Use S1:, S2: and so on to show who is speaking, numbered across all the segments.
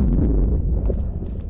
S1: あっ。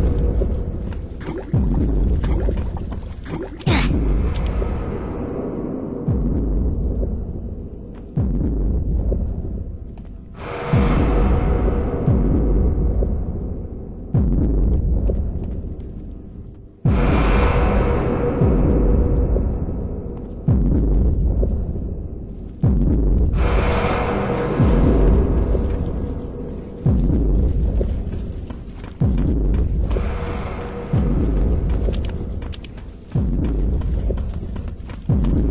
S1: Thank you.